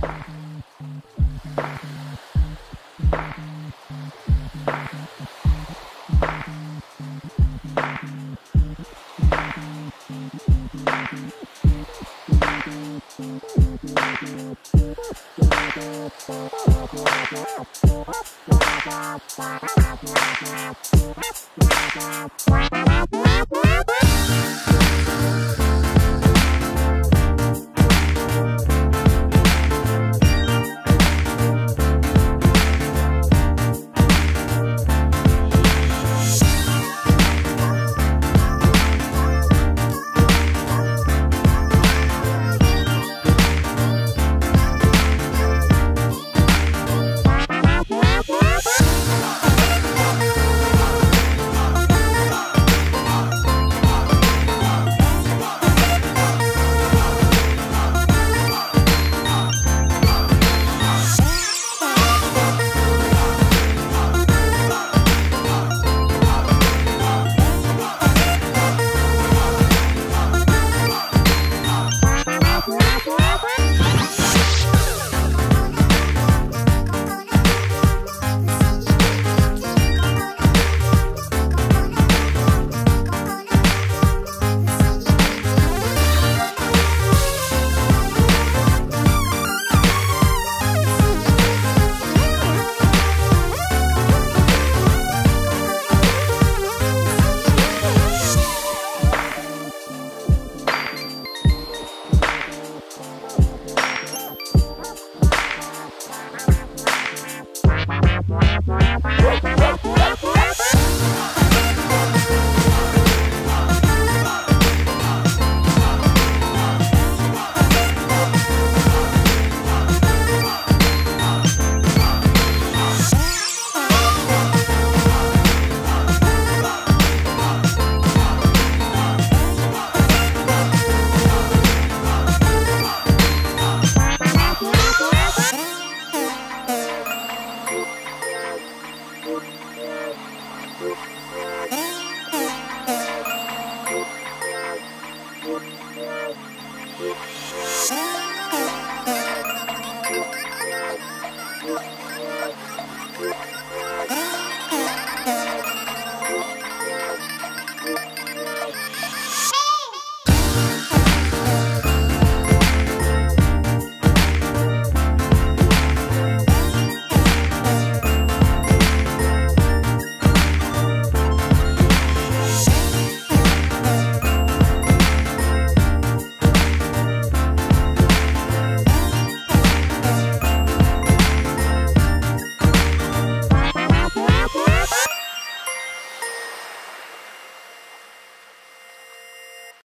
Wow. Oh, oh, oh.